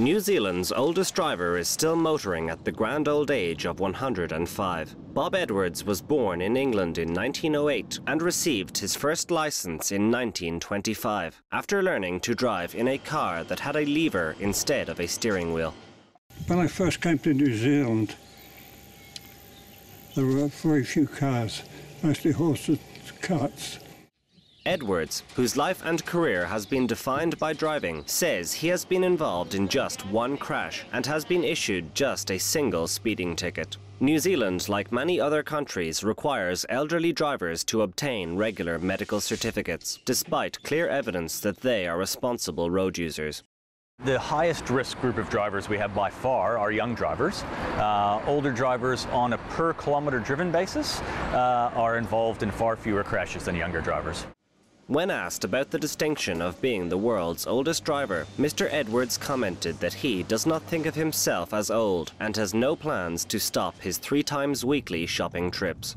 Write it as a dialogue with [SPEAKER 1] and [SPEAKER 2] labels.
[SPEAKER 1] New Zealand's oldest driver is still motoring at the grand old age of 105. Bob Edwards was born in England in 1908 and received his first license in 1925 after learning to drive in a car that had a lever instead of a steering wheel.
[SPEAKER 2] When I first came to New Zealand, there were very few cars, mostly horses, carts.
[SPEAKER 1] Edwards, whose life and career has been defined by driving, says he has been involved in just one crash and has been issued just a single speeding ticket. New Zealand, like many other countries, requires elderly drivers to obtain regular medical certificates, despite clear evidence that they are responsible road users.
[SPEAKER 3] The highest risk group of drivers we have by far are young drivers. Uh, older drivers on a per kilometre driven basis uh, are involved in far fewer crashes than younger drivers.
[SPEAKER 1] When asked about the distinction of being the world's oldest driver, Mr. Edwards commented that he does not think of himself as old and has no plans to stop his three times weekly shopping trips.